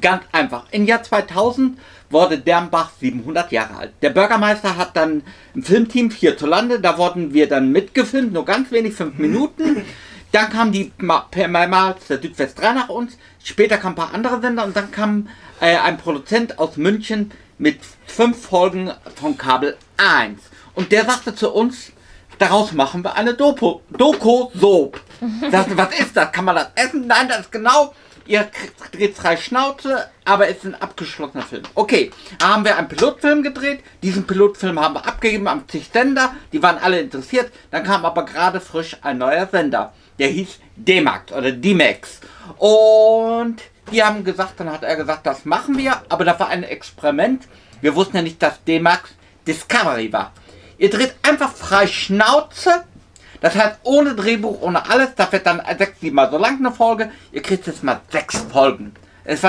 Ganz einfach. Im Jahr 2000 wurde Dernbach 700 Jahre alt. Der Bürgermeister hat dann ein Filmteam hierzulande, da wurden wir dann mitgefilmt, nur ganz wenig, fünf Minuten. Dann kam die mehrmals der Südwest 3 nach uns, später kamen ein paar andere Sender und dann kam äh, ein Produzent aus München mit fünf Folgen von Kabel 1. Und der sagte zu uns, daraus machen wir eine Dopo, Doku-Soap. Was ist das? Kann man das essen? Nein, das ist genau ihr dreht drei Schnauze, aber es ist ein abgeschlossener Film. Okay, da haben wir einen Pilotfilm gedreht. Diesen Pilotfilm haben wir abgegeben am zig Sender. Die waren alle interessiert. Dann kam aber gerade frisch ein neuer Sender. Der hieß D-Max oder D-Max. Und die haben gesagt, dann hat er gesagt, das machen wir. Aber das war ein Experiment. Wir wussten ja nicht, dass D-Max Discovery war. Ihr dreht einfach frei Schnauze das heißt, ohne Drehbuch, ohne alles, da wird dann sechs, Mal so lang eine Folge. Ihr kriegt jetzt mal sechs Folgen. Es war